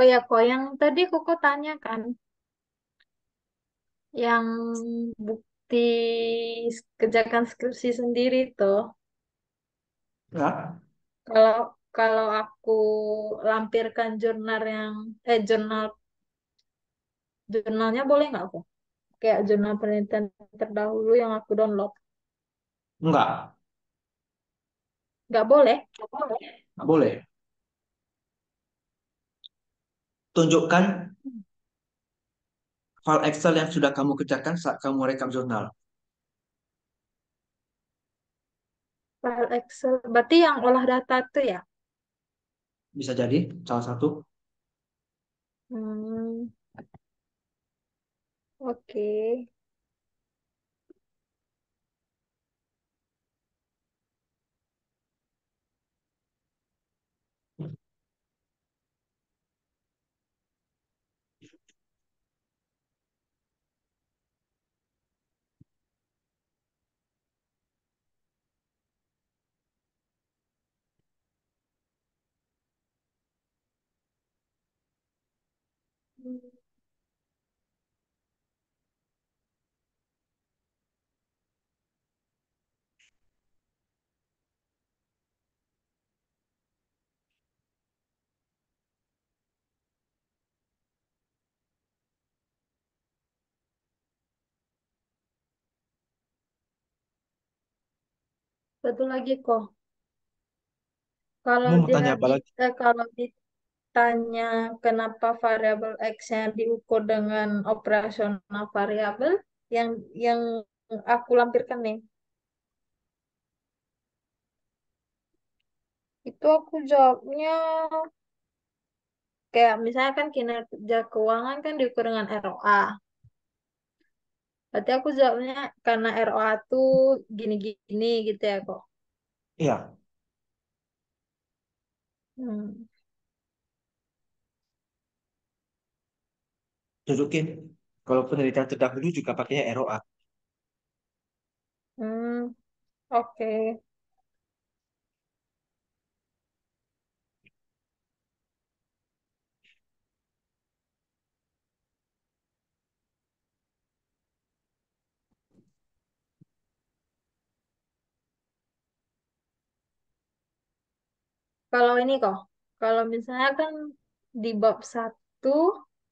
Oh ya, kok yang tadi Koko tanya kan, yang bukti kerjakan skripsi sendiri tuh. Ya, Kalau kalau aku lampirkan jurnal yang eh jurnal jurnalnya boleh nggak kok? Kayak jurnal penelitian terdahulu yang aku download. enggak, Nggak boleh. enggak boleh. Tunjukkan file Excel yang sudah kamu kerjakan saat kamu rekam jurnal. File Excel. Berarti yang olah data itu ya? Bisa jadi salah satu. Hmm, oke. Satu lagi kok. Kalau mau tanya apa di, lagi? eh, kalau ditanya kenapa variabel X-nya diukur dengan operasional variabel yang yang aku lampirkan nih, itu aku jawabnya kayak misalnya kan kinerja keuangan kan diukur dengan ROA. Berarti aku jawabnya karena ROA tuh gini-gini gitu ya kok. Iya, Hmm. Dudukin. Kalau penelitian terdahulu juga pakainya ROA. Hmm. Oke. Kalau ini kok, kalau misalnya kan di bab satu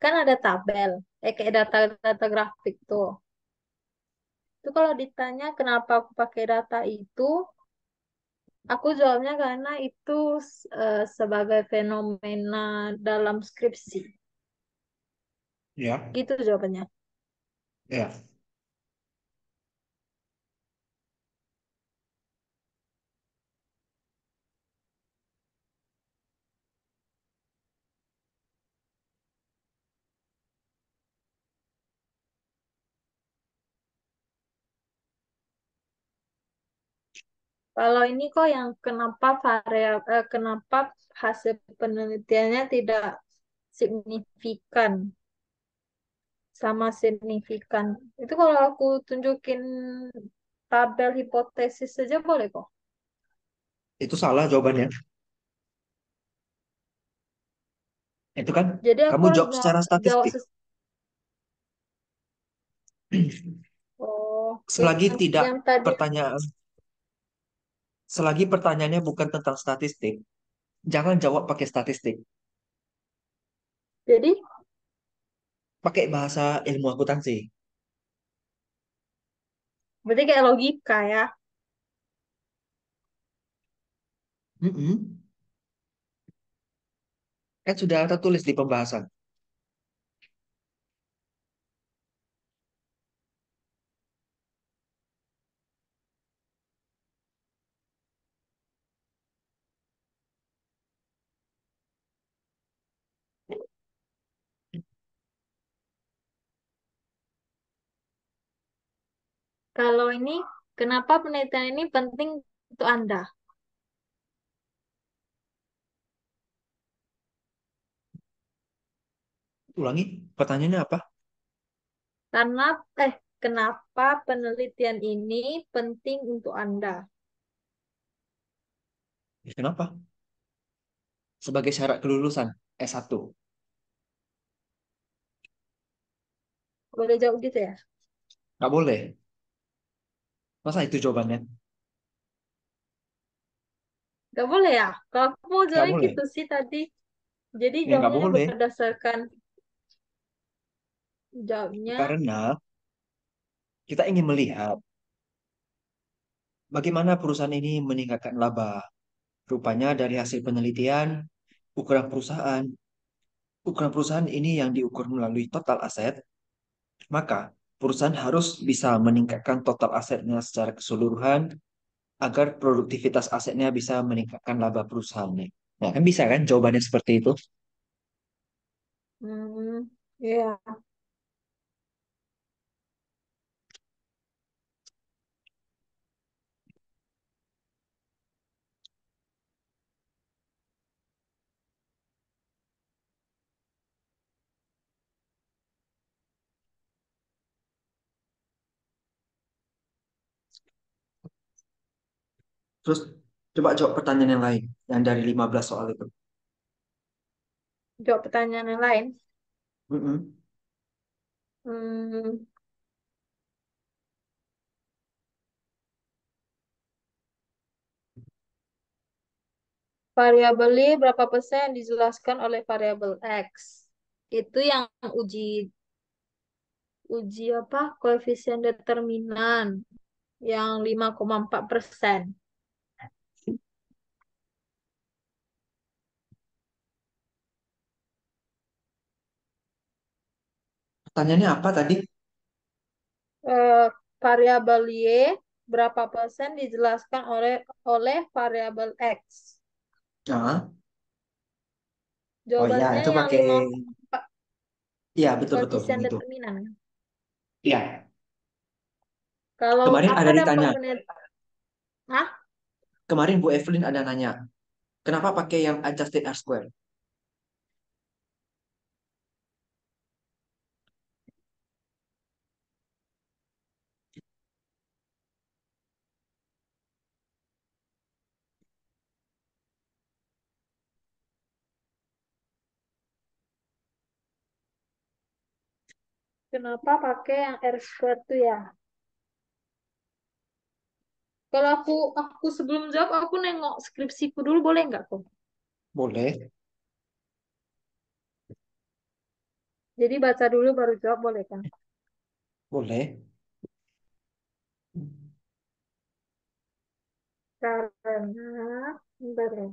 kan ada tabel, eh kayak data-data grafik tuh. Itu kalau ditanya kenapa aku pakai data itu, aku jawabnya karena itu eh, sebagai fenomena dalam skripsi. Ya, Gitu jawabannya. ya. Kalau ini kok yang kenapa variabel, kenapa hasil penelitiannya tidak signifikan, sama signifikan. Itu kalau aku tunjukin tabel hipotesis saja boleh kok. Itu salah jawabannya. Itu kan Jadi kamu jawab jawab, secara jawab statistik. ses oh, Selagi yang, tidak yang tadi. pertanyaan, selagi pertanyaannya bukan tentang statistik, jangan jawab pakai statistik. Jadi Pakai bahasa ilmu akuntansi. berarti kayak logika ya. Mm-mm. Kan sudah tertulis di pembahasan. Kalau ini, kenapa penelitian ini penting untuk Anda? Ulangi, pertanyaannya apa? Karena, eh, kenapa penelitian ini penting untuk Anda? Ya, kenapa? Sebagai syarat kelulusan S1. Boleh jauh gitu ya? Nggak boleh. Masa itu jawabannya? Gak boleh ya? Kalau aku mau boleh. gitu sih tadi. Jadi Ya jawabnya boleh. berdasarkan jawabnya Karena kita ingin melihat bagaimana perusahaan ini meningkatkan laba. Rupanya dari hasil penelitian, ukuran perusahaan, ukuran perusahaan ini yang diukur melalui total aset, maka perusahaan harus bisa meningkatkan total asetnya secara keseluruhan agar produktivitas asetnya bisa meningkatkan laba perusahaannya. Nah, kan bisa kan jawabannya seperti itu? Hmm, ya. Terus coba jawab pertanyaan yang lain, yang dari 15 soal itu. Jawab pertanyaan yang lain. Mm-mm. Hmm, variabel Y berapa persen yang dijelaskan oleh variabel X? Itu yang uji uji apa? Koefisien determinan yang lima koma empat persen. Pertanyaannya apa tadi? Eh, variabel Y berapa persen dijelaskan oleh oleh variabel X? Ah, oh iya, Jawabannya itu yang pakai, iya yang koefisien itu. determinan. Iya, Kalau kemarin ada ditanya? Hah? kemarin Bu Evelyn ada nanya, kenapa pakai yang adjusted R square? Kenapa pakai yang R square tuh ya? Kalau aku aku sebelum jawab aku nengok skripsiku dulu boleh nggak kok? Boleh, Jadi baca dulu baru jawab boleh kan? boleh. Karena bentar ya.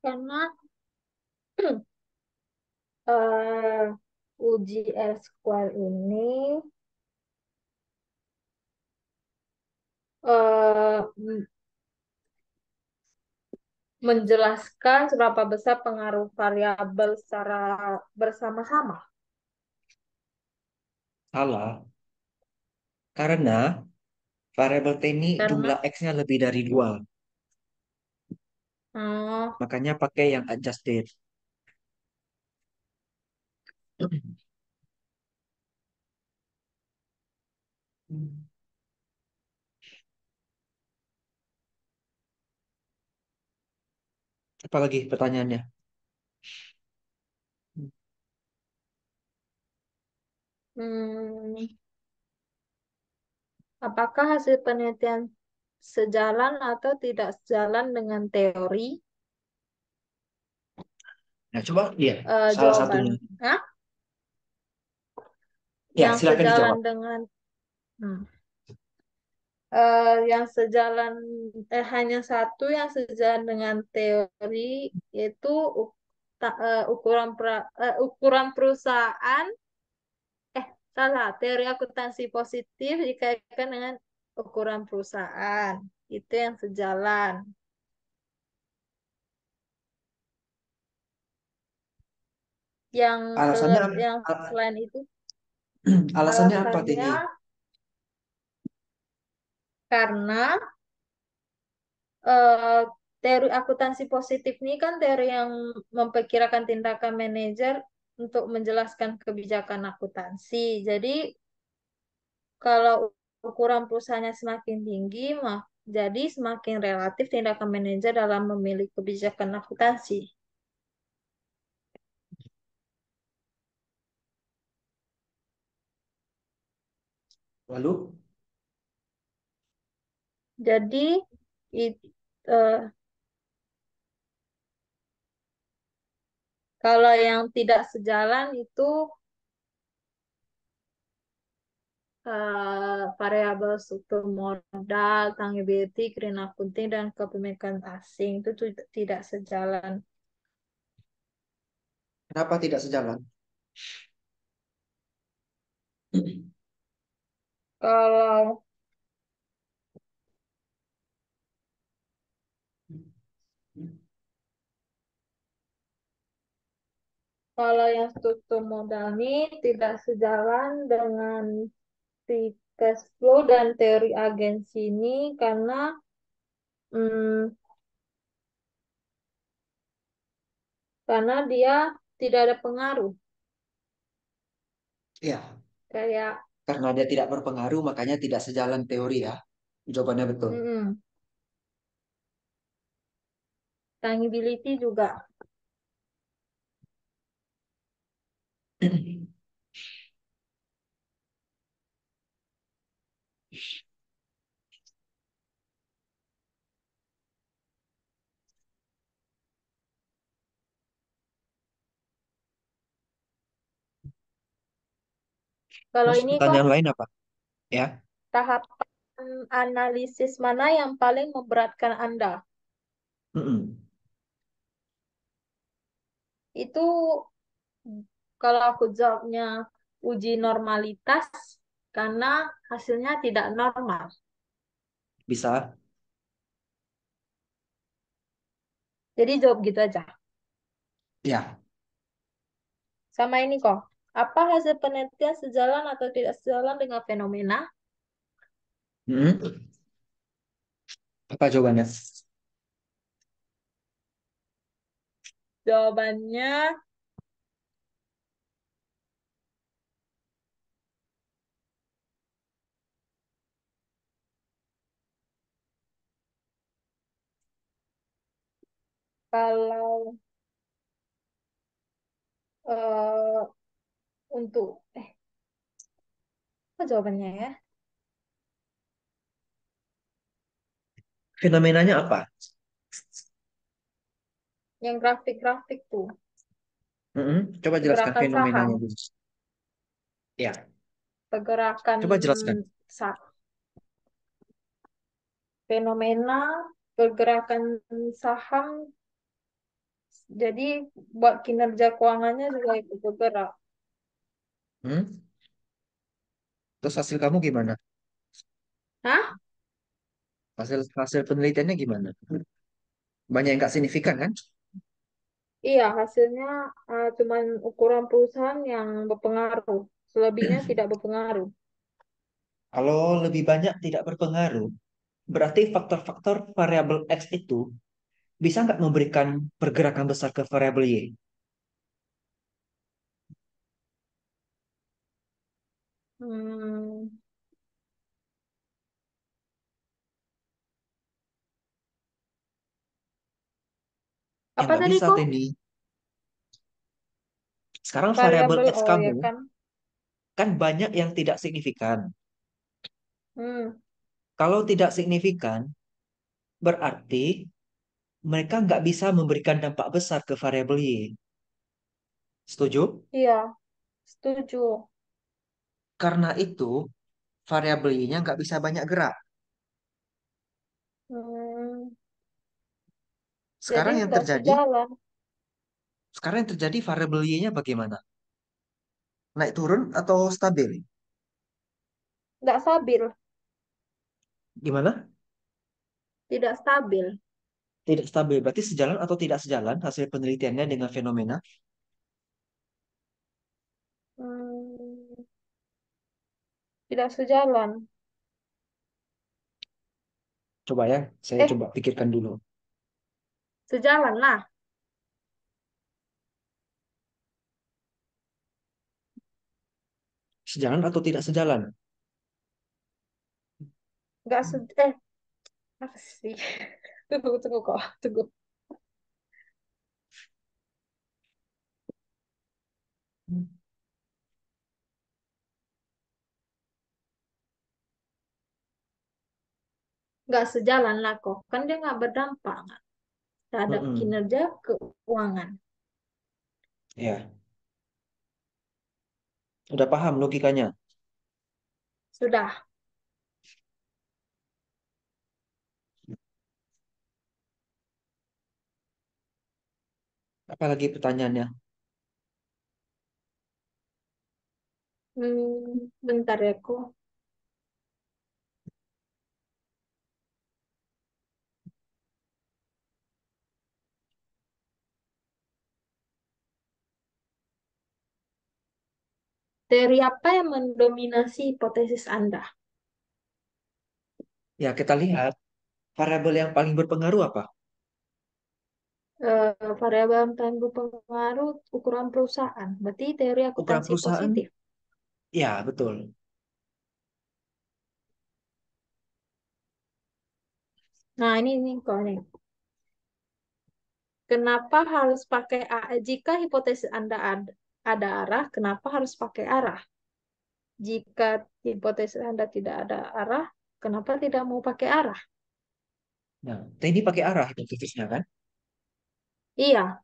Karena eh, uji R square ini m- menjelaskan seberapa besar pengaruh variabel secara bersama-sama. Salah, karena variabel T ini Karena jumlah X-nya lebih dari dua, oh, makanya pakai yang adjusted. Apalagi pertanyaannya? hmm, apakah hasil penelitian sejalan atau tidak sejalan dengan teori? Nah, coba, iya, Eh, salah jawaban, satunya. Hah? Ya, Yang silakan sejalan dijawab. dengan hmm. eh, yang sejalan eh, hanya satu yang sejalan dengan teori yaitu ta- eh, ukuran pra- eh, ukuran perusahaan eh salah teori akuntansi positif dikaitkan dengan ukuran perusahaan itu yang sejalan yang Alasannya, ke yang al- selain itu alasannya apa alasannya tadi? karena eh, teori akuntansi positif ini kan teori yang memperkirakan tindakan manajer untuk menjelaskan kebijakan akuntansi. Jadi kalau ukuran perusahaannya semakin tinggi, jadi semakin relatif tindakan manajer dalam memilih kebijakan akuntansi. Lalu, Jadi it, eh, kalau yang tidak sejalan itu eh, variabel struktur modal, tangibility, green accounting, dan kepemilikan asing itu tu- tidak sejalan. kenapa tidak sejalan? Kalau kalau yang struktur modal ini tidak sejalan dengan free cash flow dan teori agensi ini karena hmm, karena dia tidak ada pengaruh. Ya, Kayak karena dia tidak berpengaruh, makanya tidak sejalan teori ya. Jawabannya betul. mm-mm, tangibility juga. Kalau Terus ini kok pertanyaan lain apa? Ya. tahapan analisis mana yang paling memberatkan Anda? Mm-mm. Itu kalau aku jawabnya uji normalitas karena hasilnya tidak normal. Bisa. Jadi jawab gitu aja. Ya. Sama ini kok. Apa hasil penelitian sejalan atau tidak sejalan dengan fenomena? Mm-mm. Apa jawabannya? Jawabannya kalau eh, untuk eh apa jawabannya ya? Fenomenanya apa? Yang grafik-grafik tuh, Mm-mm. Coba jelaskan pergerakan saham, fenomenanya dulu. Ya. pergerakan Coba jelaskan. sa fenomena pergerakan saham. Jadi buat kinerja keuangannya juga ikut bergerak. Hmm? Terus hasil kamu gimana? Hah? Hasil hasil penelitiannya gimana? Banyak yang nggak signifikan kan? Iya, hasilnya eh, cuman ukuran perusahaan yang berpengaruh. Selebihnya tidak berpengaruh. Kalau lebih banyak tidak berpengaruh, berarti faktor-faktor variabel X itu bisa nggak memberikan pergerakan besar ke variabel Y? Ya apa nggak tadi bisa, kok? Teni. Sekarang variabel Variabel X oh ya kamu kan. kan banyak yang tidak signifikan. Hmm, Kalau tidak signifikan, berarti mereka nggak bisa memberikan dampak besar ke variabel Y. Setuju? iya, setuju. Karena itu, variabel Y-nya nggak bisa banyak gerak. Hmm, jadi Sekarang yang terjadi, sejalan, sekarang yang terjadi variabel Y-nya bagaimana? Naik turun atau stabil? nggak stabil, Gimana? tidak stabil. Tidak stabil. Berarti sejalan atau tidak sejalan hasil penelitiannya dengan fenomena? Hmm, tidak sejalan. Coba ya, saya Eh, coba pikirkan dulu. Sejalan lah. Sejalan atau tidak sejalan? Nggak se eh, apa sih? Tunggu, tunggu kok. Tunggu. Nggak sejalan lah kok. Kan dia nggak berdampak nggak terhadap Mm-mm. kinerja keuangan. Ya, udah paham logikanya. Sudah. Apalagi pertanyaannya? Hmm, bentar ya kok. Teori apa yang mendominasi hipotesis Anda? Ya, kita lihat variabel yang paling berpengaruh apa? Eh, variabel yang paling berpengaruh ukuran perusahaan. Berarti teori Ukuran akuntansi perusahaan? positif. Ya, betul. Nah, ini ini kok nih. Kenapa harus pakai A? Jika hipotesis Anda ada, ada arah, kenapa harus pakai arah? Jika hipotesis Anda tidak ada arah, kenapa tidak mau pakai arah? Nah, ini pakai arah hipotesisnya kan? Iya,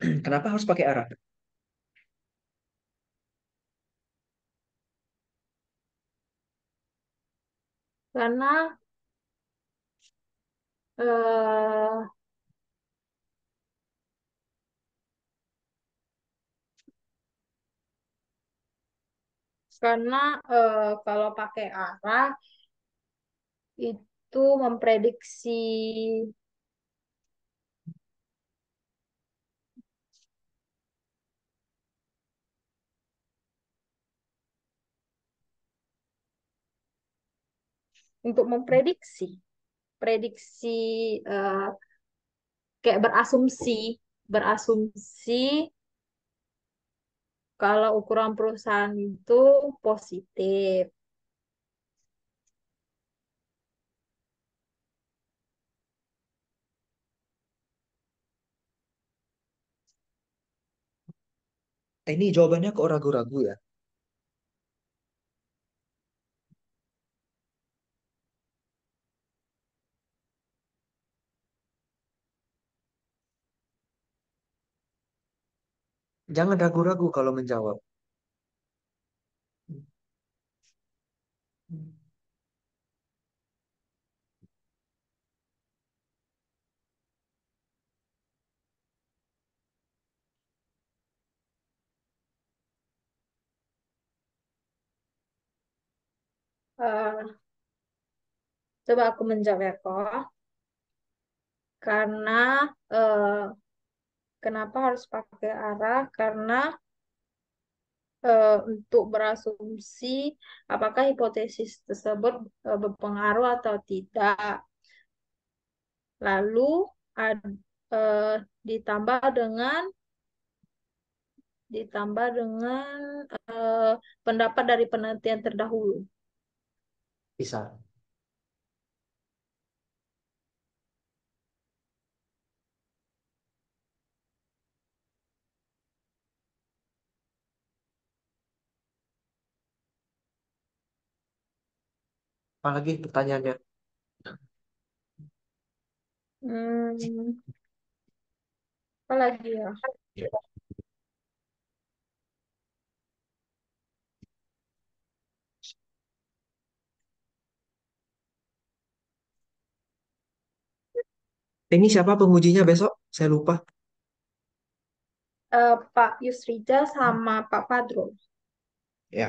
Kenapa harus pakai arah? karena eh, karena eh, kalau pakai arah itu memprediksi untuk memprediksi, prediksi eh, kayak berasumsi, berasumsi kalau ukuran perusahaan itu positif. Ini jawabannya kok ragu-ragu ya? Jangan ragu-ragu kalau menjawab. Eh, coba aku menjawab ya kok. Karena eh, kenapa harus pakai arah? Karena eh, untuk berasumsi apakah hipotesis tersebut eh, berpengaruh atau tidak. Lalu ad- eh, ditambah dengan ditambah dengan eh, pendapat dari penelitian terdahulu. Bisa. Apalagi pertanyaannya? Hmm, apa lagi ya? Ini siapa pengujinya besok? Saya lupa. Eh, Pak Yusrija sama Pak Fadrul. Ya,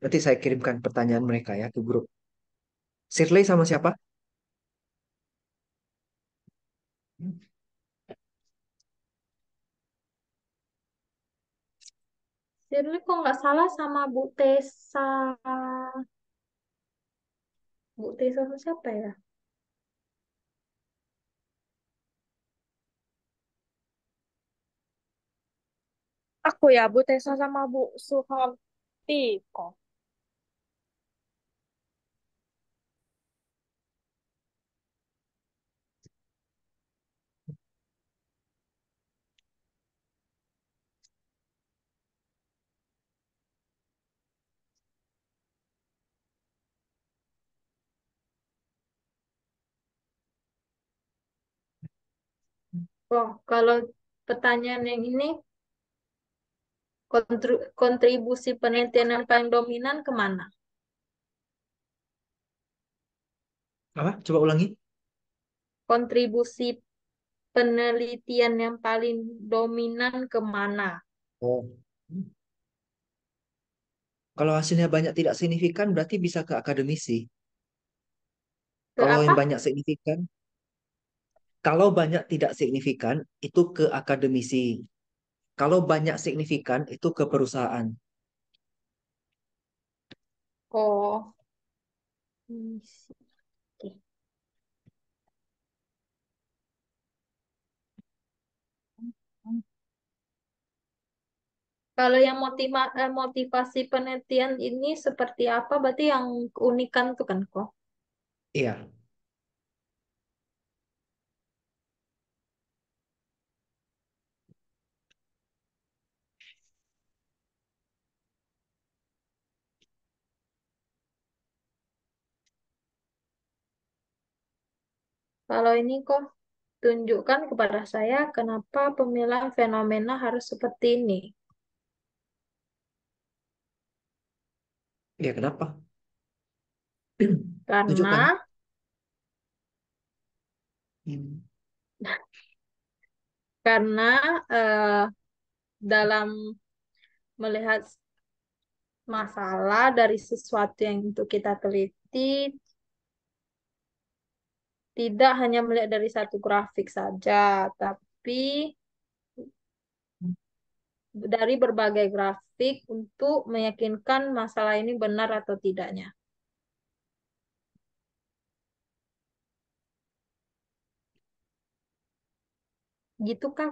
nanti saya kirimkan pertanyaan mereka ya ke grup. Shirley sama siapa? Shirley kok nggak salah sama Bu Tesa. Bu Tesa sama siapa ya? Aku ya, Bu Tesa sama Bu Suhanti kok. Oh, kalau pertanyaan yang ini kontribusi penelitian yang paling dominan ke mana? Apa? Coba ulangi. Kontribusi penelitian yang paling dominan ke mana? Oh. Kalau hasilnya banyak tidak signifikan berarti bisa ke akademisi. Ke Kalau apa? yang banyak signifikan, kalau banyak tidak signifikan itu ke akademisi. Kalau banyak signifikan itu ke perusahaan. Oh, oke. Kalau yang motiva eh, motivasi penelitian ini seperti apa? Berarti yang keunikan tuh kan kok. Iya, Kalau ini kok tunjukkan kepada saya kenapa pemilihan fenomena harus seperti ini. iya kenapa? Tunjukkan. Karena Hmm. karena eh, dalam melihat masalah dari sesuatu yang untuk kita teliti tidak hanya melihat dari satu grafik saja, tapi dari berbagai grafik untuk meyakinkan masalah ini benar atau tidaknya. Gitu kan?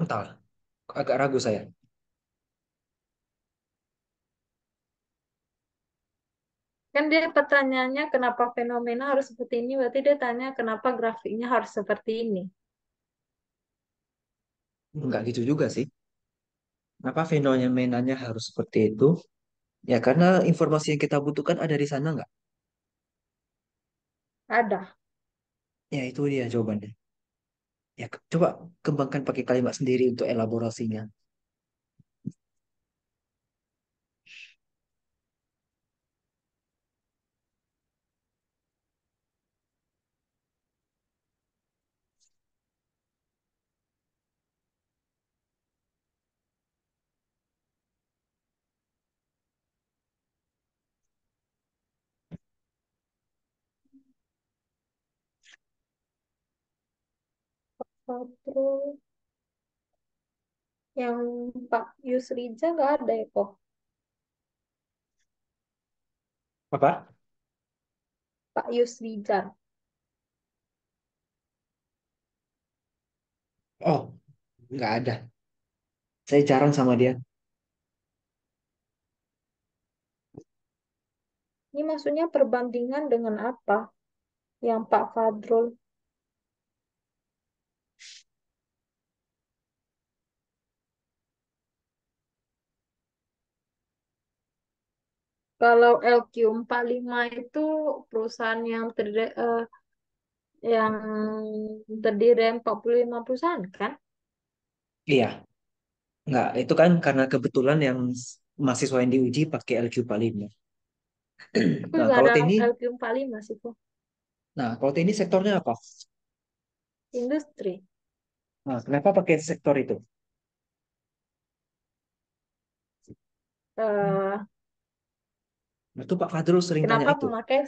Entah, agak ragu saya. Kan dia pertanyaannya kenapa fenomena harus seperti ini, berarti dia tanya kenapa grafiknya harus seperti ini. Enggak gitu juga sih. Apa fenomenanya harus seperti itu? Ya karena informasi yang kita butuhkan ada di sana nggak? Ada. Ya itu dia jawabannya. Ya coba kembangkan pakai kalimat sendiri untuk elaborasinya. Terus yang Pak Yusrija nggak ada ya kok. Apa? Pak Yusrija. Oh, nggak ada. Saya jarang sama dia. Ini maksudnya perbandingan dengan apa? Yang Pak Fadrul. Kalau LQ45 itu perusahaan yang terdiri, eh, yang terdiri dari 45 perusahaan kan? Iya, nggak. Itu kan karena kebetulan yang mahasiswa yang diuji pakai LQ45. Aku Nah, juga kalau TNI, LQ45 sih kok. nah kalau TNI sektornya apa? Industri. Nah, kenapa pakai sektor itu? Eh, Nah, Itu Pak Fadrul sering tanya kenapa itu. memakai?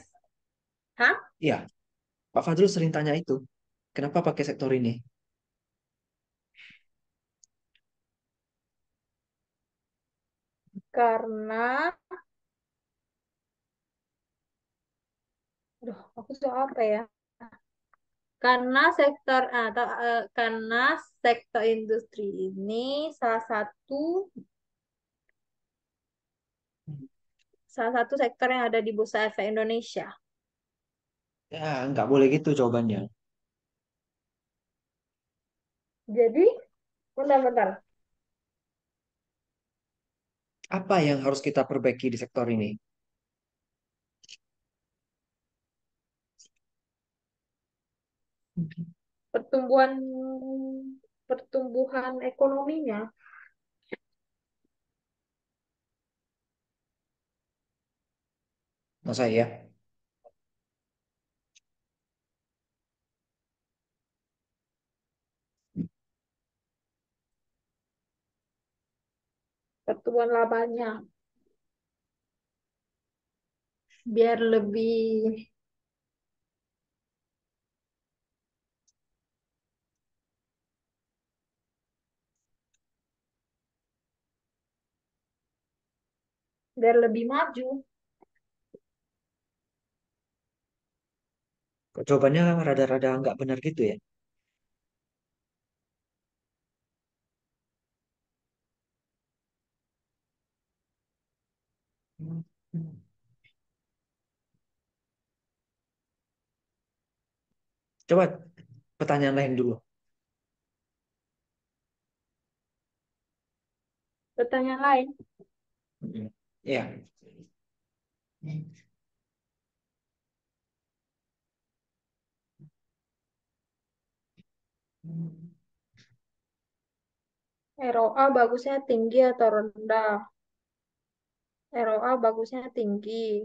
Hah? Iya, Pak Fadrul sering tanya itu. Kenapa pakai sektor ini? Karena, aduh, aku soal apa ya? Karena sektor atau eh, karena sektor industri ini salah satu salah satu sektor yang ada di Bursa Efek Indonesia. Ya, nggak boleh gitu jawabannya. Jadi, bentar-bentar. Apa yang harus kita perbaiki di sektor ini? Pertumbuhan pertumbuhan ekonominya Masa ya? pertumbuhan labanya biar lebih biar lebih maju. Kok jawabannya rada-rada nggak benar gitu ya? Coba pertanyaan lain dulu. Pertanyaan lain. Ya, ROA bagusnya tinggi atau rendah? ROA bagusnya tinggi.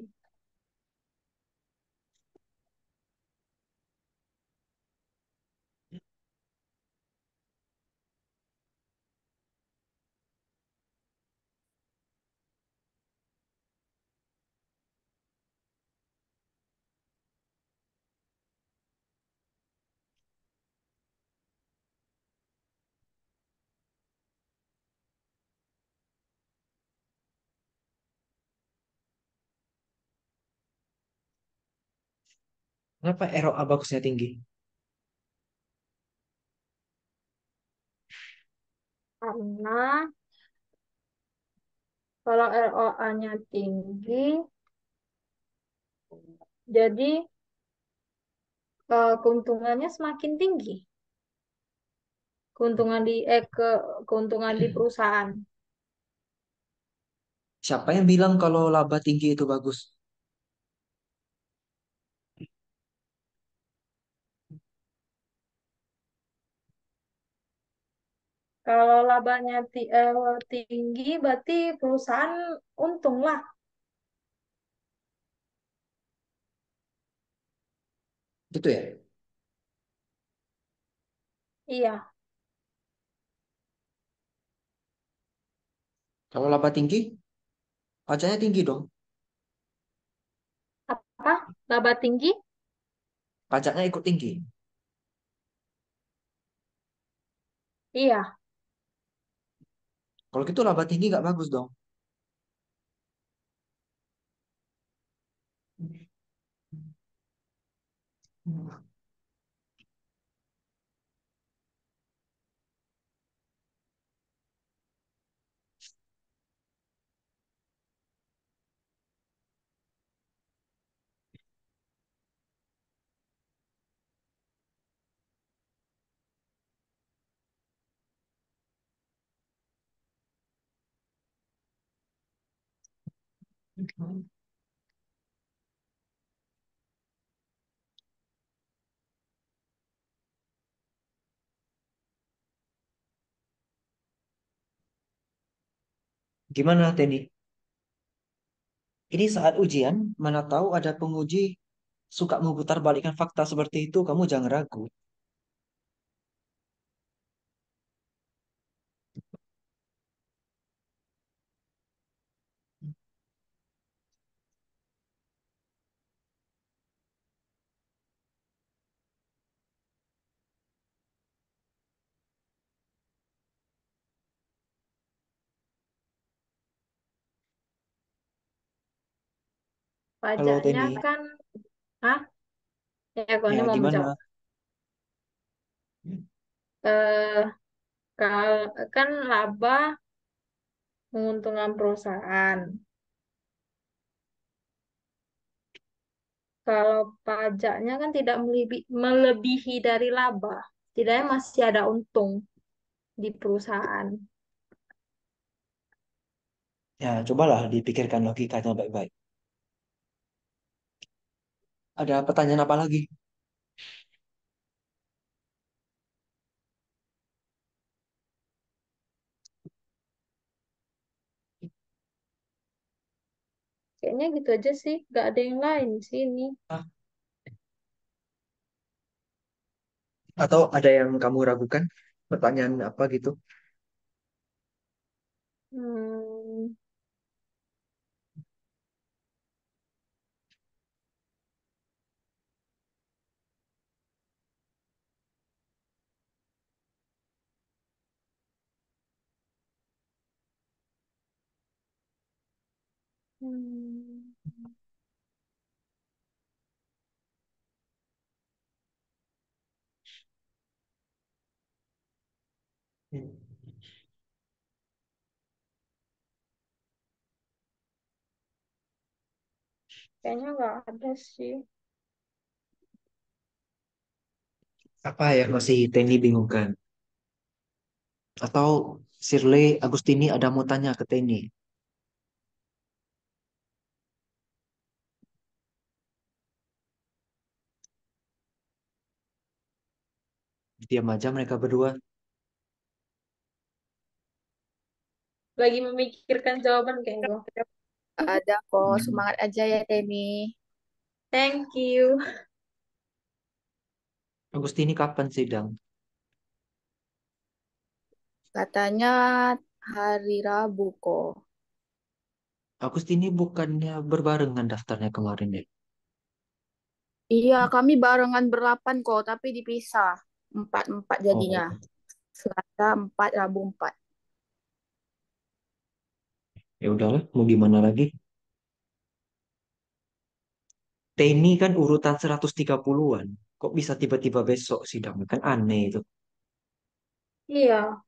Kenapa ROA bagusnya tinggi? Karena kalau ROA-nya tinggi, jadi eh, keuntungannya semakin tinggi. Keuntungan di eh ke keuntungan di perusahaan. Siapa yang bilang kalau laba tinggi itu bagus? Kalau labanya eh, tinggi, berarti perusahaan untung lah. Gitu ya? Iya. Kalau laba tinggi, pajaknya tinggi dong. Apa? Laba tinggi? Pajaknya ikut tinggi. Iya. Kalau gitu laba tinggi nggak bagus dong. Gimana, Teni? Ini saat ujian, mana tahu ada penguji suka memutar balikan fakta seperti itu, kamu jangan ragu. Halo, Pajaknya Teni. kan, ah, ya, ini Ya, mau gimana? menjawab. eh kal kan laba menguntungkan perusahaan. Kalau pajaknya kan tidak melebi- melebihi dari laba, setidaknya masih ada untung di perusahaan. Ya, cobalah dipikirkan logikanya baik-baik. Ada pertanyaan apa lagi? Kayaknya gitu aja sih, gak ada yang lain sih ini. Ah, Atau ada yang kamu ragukan? Pertanyaan apa gitu? Hmm, kayaknya nggak ada sih. Apa yang masih Teni bingungkan? Atau Shirley Agustini ada mau tanya ke Teni? Diam aja mereka berdua. Lagi memikirkan jawaban kayaknya. Ada kok, Hmm. semangat aja ya Temi. Thank you. Agustini kapan sidang? Katanya hari Rabu kok. Agustini bukannya berbarengan daftarnya kemarin ya? Iya, kami barengan berlapan kok, tapi dipisah. Empat-empat jadinya. Oh, Selasa empat, Rabu empat. Ya udahlah, mau gimana lagi? Teni kan urutan 130-an. Kok bisa tiba-tiba besok sidang? Kan aneh itu. Iya,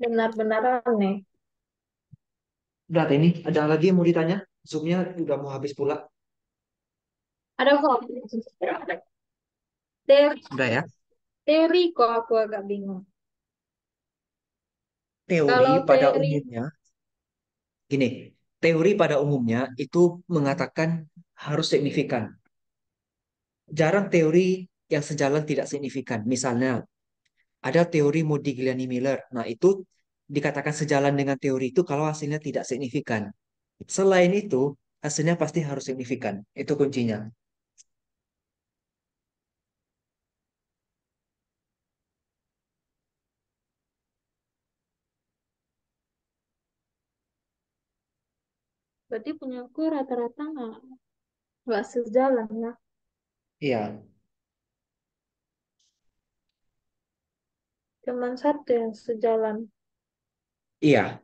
benar-benar aneh. Udah, Teni, ada lagi yang mau ditanya? Zoom-nya udah mau habis pula. Ada kok. Teori, Udah ya. teori kok aku agak bingung. Teori Kalau pada teori, umumnya, gini, teori pada umumnya itu mengatakan harus signifikan. Jarang teori yang sejalan tidak signifikan. Misalnya, ada teori Modigliani-Miller. Nah, itu dikatakan sejalan dengan teori itu kalau hasilnya tidak signifikan. Selain itu, hasilnya pasti harus signifikan. Itu kuncinya. Berarti punya aku rata-rata nggak nggak sejalan ya. Iya, Cuman satu yang sejalan. iya.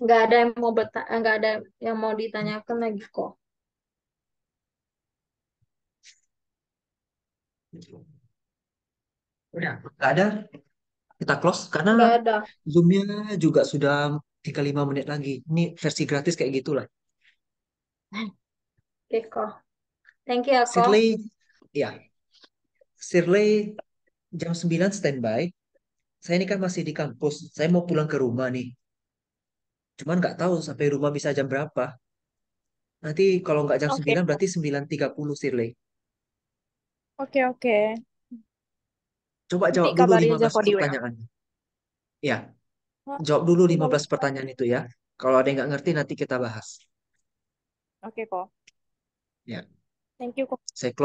Nggak ada yang mau berta nggak ada yang mau ditanyakan lagi kok. Udah, nggak ada. Kita close karena Nggak ada. Zoom-nya juga sudah 35 menit lagi. Ini versi gratis kayak gitulah. Oke kok. Thank you ya kok. Shirley, ya, Shirley jam 9 standby. Saya ini kan masih di kampus. Saya mau pulang ke rumah nih. Cuman nggak tahu sampai rumah bisa jam berapa. Nanti kalau nggak jam Oke, 9 berarti 9.30 Shirley. oke, oke. Coba Nanti jawab dulu kabari aja 15 kok di WA. pertanyaan. Ya, jawab dulu 15 15. pertanyaan itu ya. Kalau ada yang nggak ngerti nanti kita bahas. Oke kok. Ya, Thank you kok. saya close.